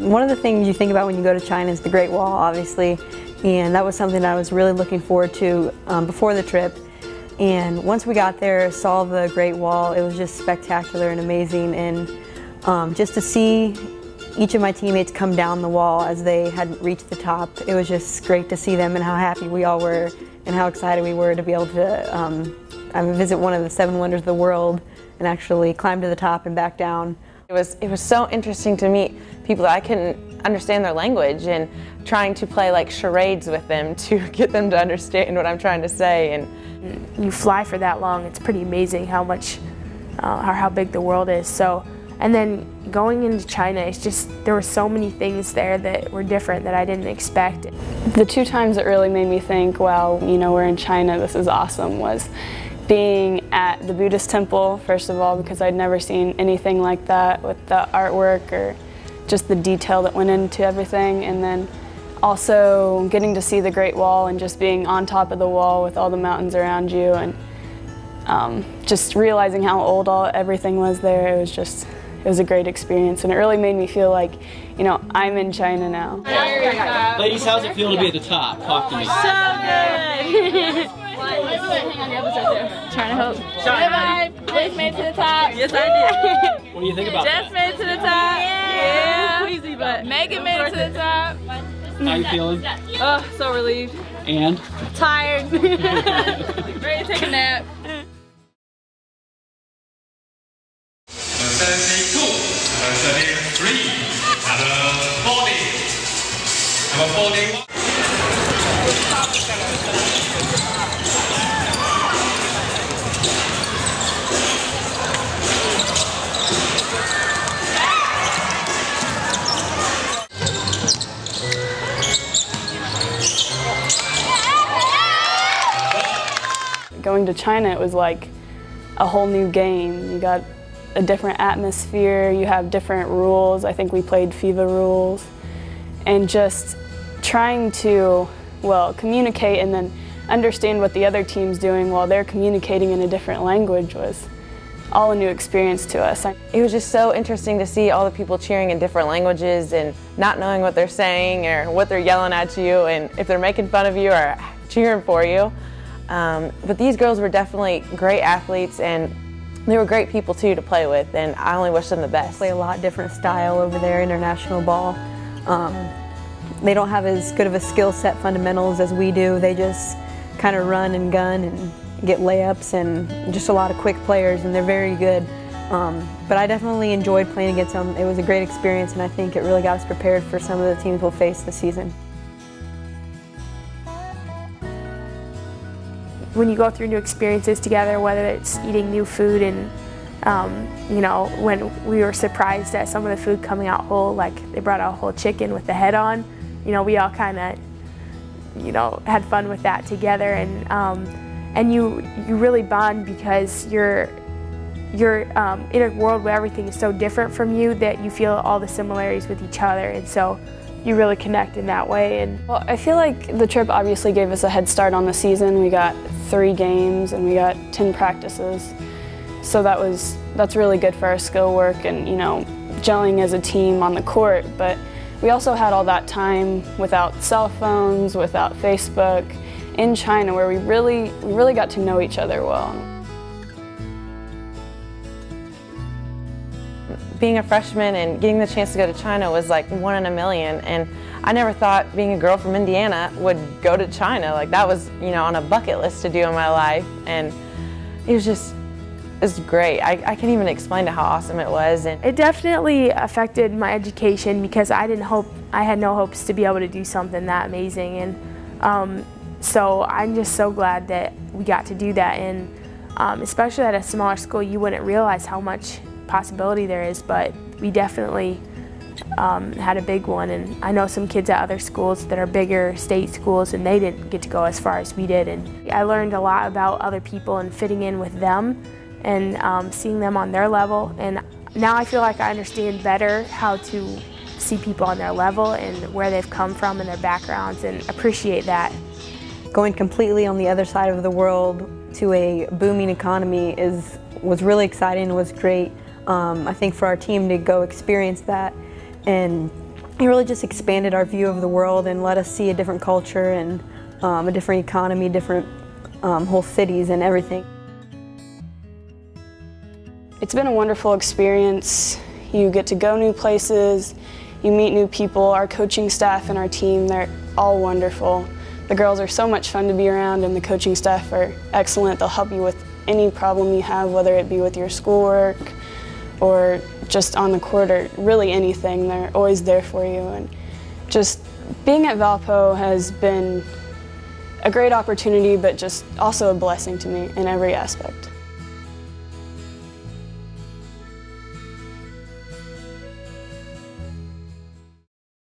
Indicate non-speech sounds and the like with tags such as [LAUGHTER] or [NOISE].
One of the things you think about when you go to China is the Great Wall, obviously, and that was something that I was really looking forward to um, before the trip. And once we got there, saw the Great Wall, it was just spectacular and amazing. And um, just to see each of my teammates come down the wall as they had reached the top, it was just great to see them and how happy we all were and how excited we were to be able to um, visit one of the seven wonders of the world and actually climb to the top and back down. It was, it was so interesting to meet people that I couldn't understand their language and trying to play like charades with them [LAUGHS] to get them to understand what I'm trying to say. And You fly for that long, it's pretty amazing how much, uh, how, how big the world is. So, and then going into China, it's just, there were so many things there that were different that I didn't expect. The two times that really made me think, wow, you know, we're in China, this is awesome, was being at the Buddhist temple, first of all, because I'd never seen anything like that with the artwork or just the detail that went into everything. And then also getting to see the Great Wall and just being on top of the wall with all the mountains around you and um, just realizing how old all everything was there. It was just, it was a great experience and it really made me feel like, you know, I'm in China now. Ladies, how's it feel to be at the top? Talk to me. [LAUGHS] Trying to help. Bye bye. Just made it to the top. Yes, I did. What do you think about Just that? made it to the top. Yeah. Queasy, but Megan made it to the top. How you feeling? Oh, so relieved. And? Tired. [LAUGHS] [LAUGHS] Ready to take a nap. 32, number 33, number 40, number 41. Going to China, it was like a whole new game. You got a different atmosphere, you have different rules. I think we played FIBA rules. And just trying to, well, communicate and then understand what the other team's doing while they're communicating in a different language was all a new experience to us. it was just so interesting to see all the people cheering in different languages and not knowing what they're saying or what they're yelling at you and if they're making fun of you or cheering for you. Um, but these girls were definitely great athletes and they were great people too to play with and I only wish them the best. They Play a lot different style over there, international ball. Um, they don't have as good of a skill set fundamentals as we do. They just kind of run and gun and get layups and just a lot of quick players and they're very good. Um, but I definitely enjoyed playing against them. It was a great experience and I think it really got us prepared for some of the teams we'll face this season. When you go through new experiences together, whether it's eating new food and, um, you know, when we were surprised at some of the food coming out whole, like they brought out whole chicken with the head on, you know, we all kind of, you know, had fun with that together. And, um, and you, you really bond because you're, you're um, in a world where everything is so different from you that you feel all the similarities with each other. And so you really connect in that way. And Well, I feel like the trip obviously gave us a head start on the season. We got three games and we got 10 practices. So that was, that's really good for our skill work and, you know, gelling as a team on the court. But we also had all that time without cell phones, without Facebook in China where we really, we really got to know each other well. Being a freshman and getting the chance to go to China was like one in a million and I never thought being a girl from Indiana would go to China like that was you know on a bucket list to do in my life and it was just it was great I, I can't even explain to how awesome it was and It definitely affected my education because I didn't hope, I had no hopes to be able to do something that amazing. And um, so I'm just so glad that we got to do that. And um, especially at a smaller school, you wouldn't realize how much possibility there is, but we definitely um, had a big one. And I know some kids at other schools that are bigger state schools and they didn't get to go as far as we did. And I learned a lot about other people and fitting in with them and um, seeing them on their level. And now I feel like I understand better how to see people on their level and where they've come from and their backgrounds and appreciate that. Going completely on the other side of the world to a booming economy is was really exciting was great. Um, I think for our team to go experience that and it really just expanded our view of the world and let us see a different culture and um, a different economy, different um, whole cities and everything. It's been a wonderful experience. You get to go new places, you meet new people. Our coaching staff and our team, they're all wonderful. The girls are so much fun to be around and the coaching staff are excellent. They'll help you with any problem you have, whether it be with your schoolwork or just on the court or really anything. They're always there for you. And just being at Valpo has been a great opportunity, but just also a blessing to me in every aspect.